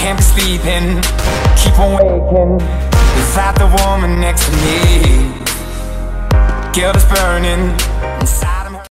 can't be sleeping. Keep on waking. Without the woman next to me. Guilt is burning.